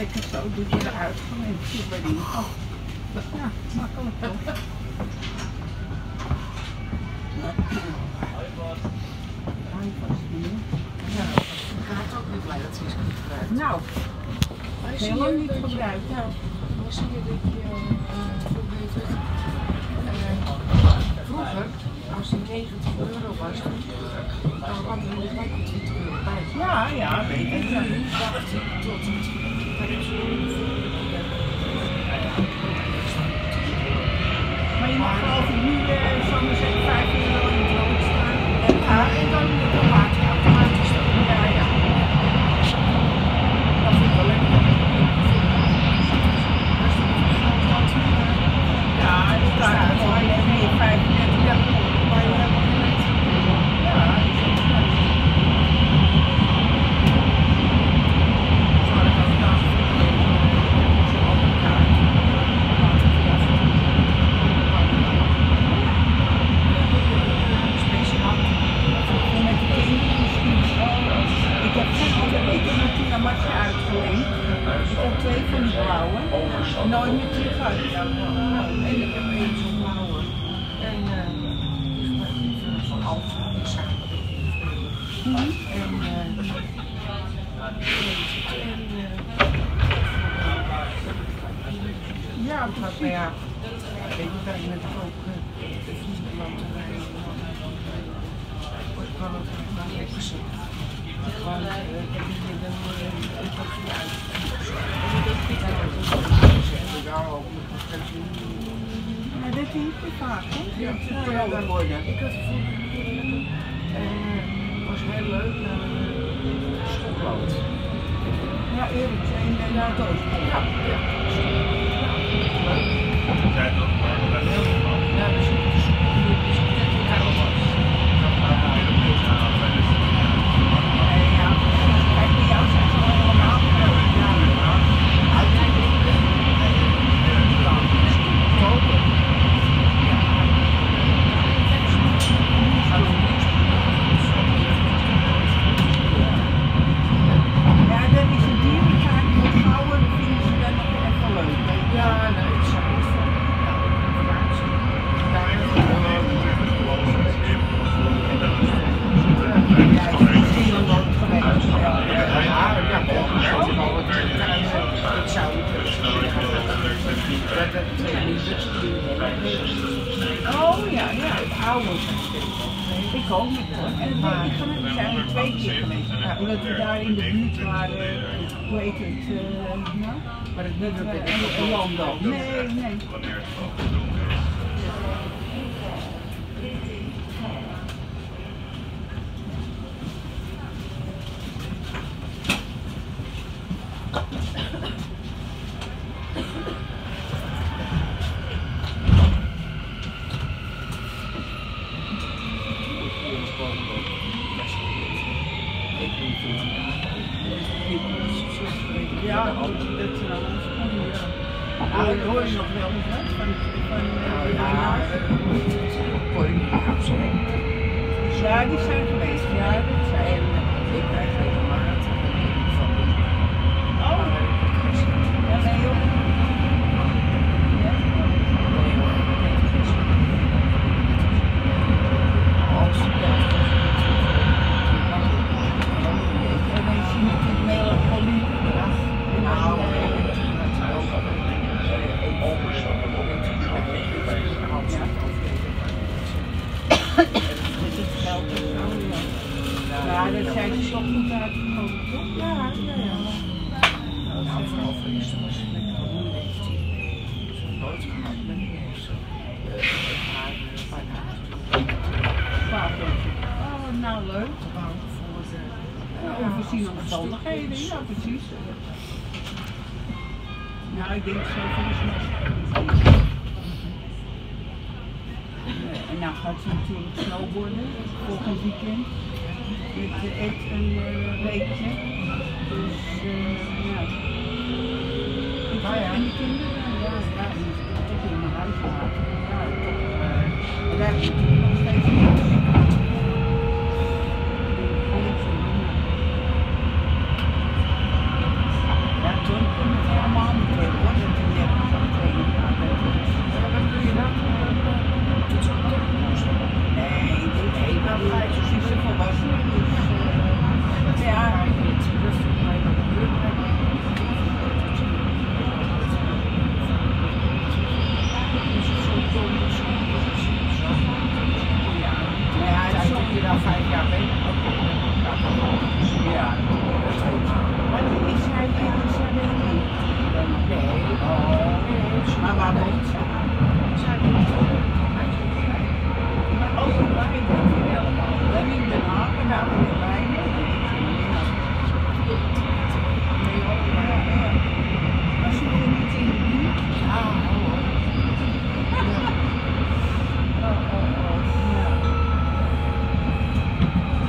Lekker zo, doe je eruit. Gewoon het bij die ingang. Ja, makkelijk toch? Ja, ik ben ook niet blij dat ze is niet gebruikt. Nou, lang niet gebruikt. Ja, maar zie je dat je, eh, hoe heet het, eh, vroeger, als die 90 euro was, dan we er een 20 euro bij. Ja, ja, weet En ik. Ja. nu wacht tot het, Maar je mag geloof ik nu, eh, zeggen, 5 euro in rood staan. En Ja, en dan dan maakt Ik heb twee van die blauwe. Nooit meer terug uitgegaan. En ik heb één zo'n blauwe. En eh, ik zo'n half samen. En, eh, en, eh, Ja, maar precies. ja, weet je, daar met ook eh, de Friesland wordt kan het wel lekker zijn. Want eh, ik heb hier dan eh, een uit. En dat vind ik ook Ja, ook met een Vaak, hè? ja, het worden. Ik had het vroeger en was heel leuk naar uh, Schotland. Ja, eerlijk en naar dood. Ja, ja. Ja, leuk. En ga- we zijn er twee keer geweest. Ja, omdat we daar in de buurt waren, hoe heet het, eh, nou? Maar het nummer een landal. Nee, nee. ik denk zo van de smash. En nou gaat ze natuurlijk snowboarden, volgend weekend. Met Ed een eh, weekje. Dus eh, ja. Ah, en de kinderen, ja, ja, toch in mijn huis laten. Ja, eh, dat heb ik nog steeds niet. Dus het zo dom, zo zo. ja. Nee, hij Ja, is ik denk je dan vijf jaar bent. Oké, Ja. dat is goed. Maar is hij is hij weer niet? Nee, Oh. Maar waar woont ze? zij doet het. Maar ook in Leiden helemaal. Dan in Den Haag en dan in Leiden. Nee, oh, ja, ja. Maar ze woont niet in de buurt. Ja, hoor. Oh, oh, oh. Ja.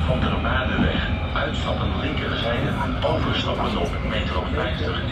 Van der Madenweg. Uitstappen linkerzijde. Overstappen op metro 50 en 53.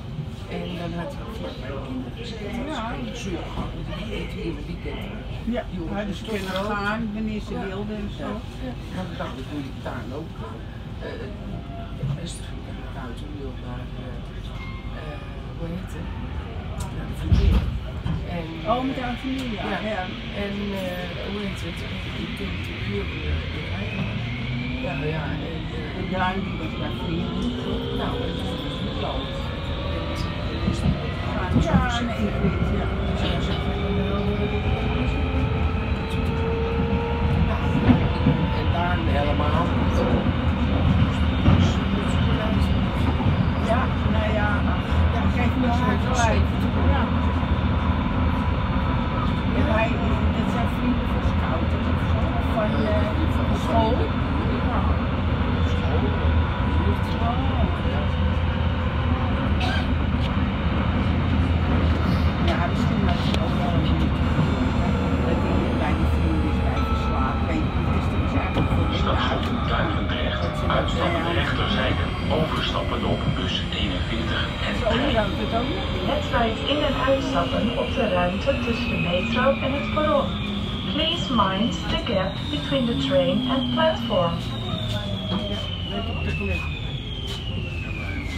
En dan had vlak bij de kinderen gezeten. Ja. Zuurgang, die eten een weekend. Ja, hij is kunnen gaan wanneer ze wilde en zo. Want ik dacht, ik die tuin ook. Uh, Esther ging naar buiten, wil naar, uh, uh, hoe heet het? Naar de vriendin. En, Oh, met haar familie, ja. ja. En uh, hoe heet het? Ik denk de buur in Eindhoven. Ja, ja. En, De uh, bruin die was bij vrienden. nou, het is dus niet lang. En het is Ja, nee, ik weet, ja. En daar helemaal. Ja, nou ja, ja geef me haar gelijk. Ja. En hij, dat zijn vrienden van scouten of zo, of van uh, van school. Ja. Oh. Ja, misschien was het ook wel een dat hij bij die vrienden is blijven slapen. Weet je, het is er is eigenlijk voor de Station Duivendrecht. Uitstappen rechterzijde. Overstappen op bus 41 en Zo trein. ruimt het ook nog. Het rijdt in- en uitstappen op de ruimte tussen de metro en het perron. Please mind the gap between the train and platform. Ja, let op de klep. Ja. Let op je klep. Ja. Heet dat met?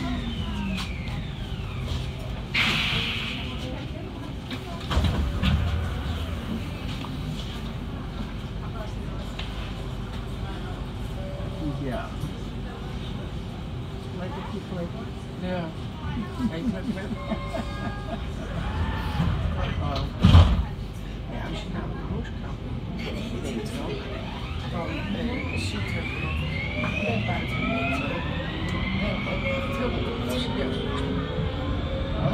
Oh. Ja, als je nou een rooskap weet wel, dan eh, ziet er net buiten de metro. Heel veel mensen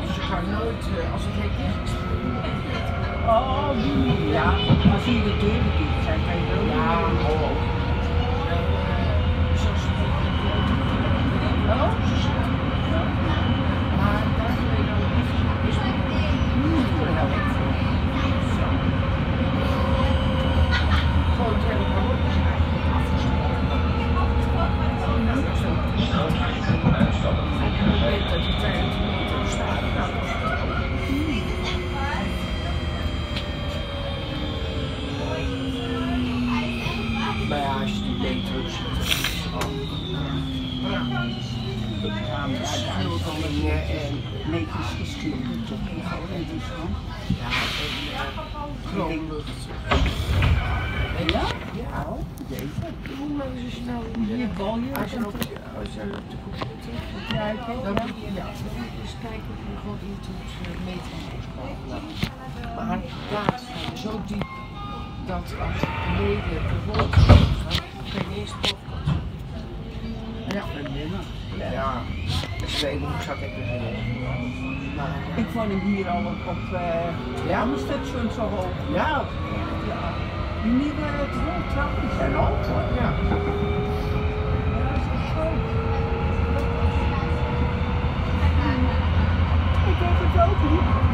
Dus je kan nooit, eh, als het dichtgespeeld Oh, die. Ja, als hier de deuren dicht zijn, kan je wel Ja, oh. En, eh, zoals je Oh? Maar daar kun je dan niet is voor helft. Zo. Gewoon het hele perron is eigenlijk afgesloten. Strandvliet. Uitstappen Ik weet linkerzijde. dat die 200 meter staat. Nou, dat is wel. Maar ja, als je die metro ziet, dan is het al Ja, maar schilderingen en netjes geschilderd toch en zo. En die zo. ja, en uh, kroonlucht. Ja? Ja, Oh, deze. hoe maar eens als je nou Hier balje. als je op je, als je op de computer kijken. Dan moet je, ja, dan moet je eens kijken of je gewoon intoets uh, metro's kan laten. Maar het plaats gaat zo diep dat als je beneden de rond gaat, kan je eerst zien. Ja. Ja, een zweemhoekzak heb ik geen Maar, Ik vond hem hier al op, op eh Ja? Amsterdam zo hoog. ja, Ja. Die nieuwe het roltrapjes en ook. Ja, dat is echt groot. Ik denk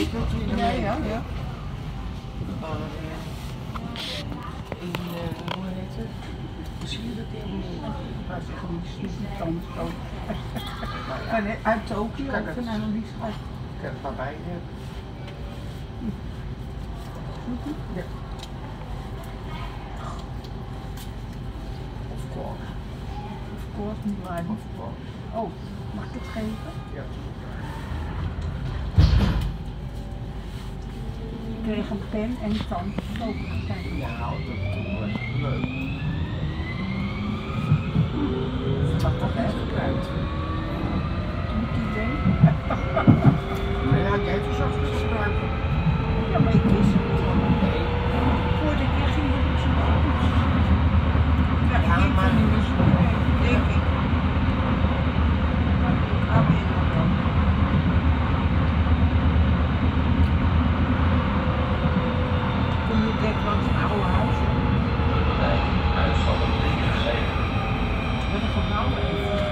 In Ja, ja, in, hoe heet het? Zie je dat. Van, eh, Uit Tokio is- Annelies uit Ik heb het maar bij je. Ja. Of course. Of course, niet waar. Of course. Oh, mag ik het geven? Ja. Kreeg een pen en tand. Ja, dat was leuk. Wat toch Dat echt? is gekruid. Moet je denken? Maar ja, jij hebt dus ook iets gebruikt. Ja, maar ik wist het niet. Voordat ik wegging, heb ik ze nog gepoetst. Ja, ik Ja, weet maar- het niet meer zo goed, denk ik. Maar ik hou me in nog wel. Kom je direct langs een oude huis, hè? Lijn, uitstappen linkerzijde. Wat een gebouw heeft.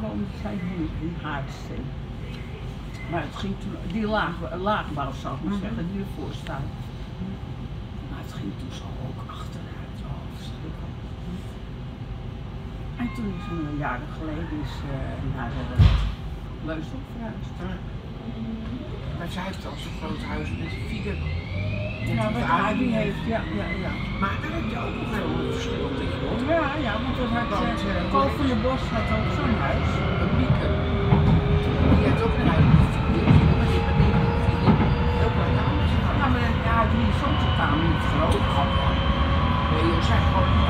Woonde zij hier in Haardsteen. Maar het ging toen, die laag, laagbouw zou ik maar zeggen, die ervoor staat. Maar het ging toen zo ook achteruit. Oh, verschrikkelijk. En toen is een jaren geleden is, eh, naar de Leusden verhuisd. Maar zij heeft al zo'n groot huis met vier. Ja, wat die heeft, ja, ja, ja. Maar daar heb je ook nog helemaal verschillende dingen hoor. Ja, ja, want dat had Want, uh, van der Bos had ook zo'n huis. Een Mieke. Die heeft ook een huis. Ja, die is ook totaal niet groot. Nee, zij gewoon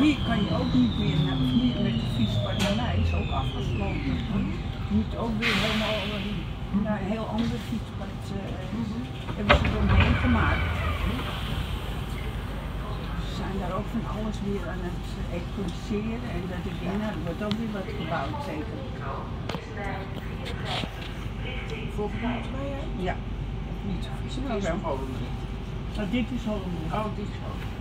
hier kan je ook niet meer naar, hier met de fiets, maar bij mij is ook afgesloten. Je moet ook weer helemaal naar een heel ander fietspad eh, hebben ze eromheen gemaakt. Ze zijn daar ook van alles weer aan het economiseren en dat ik denk, nou, er wordt ook weer wat gebouwd zeker. Volgens mij? Ja, Of niet? Is het is wel. Holland? dit is allemaal. Oh, dit zo. Nee,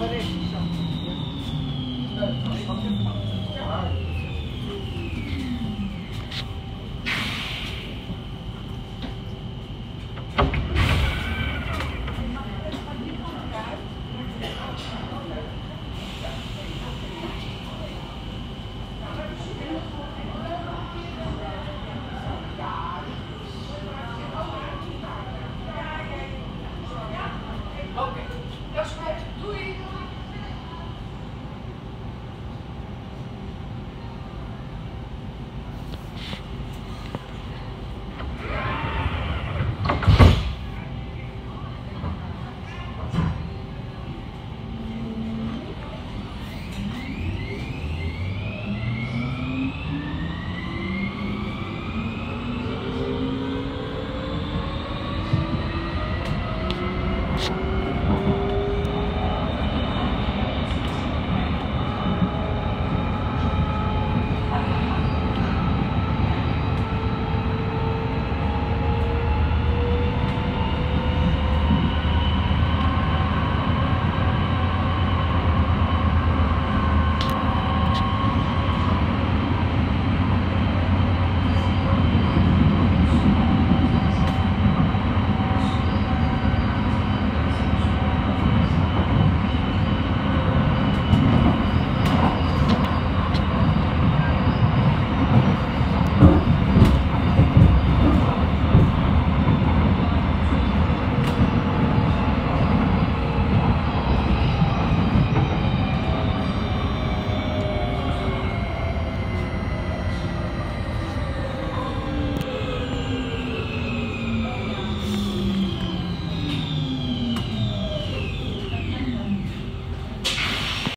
快练习一下先在场地旁边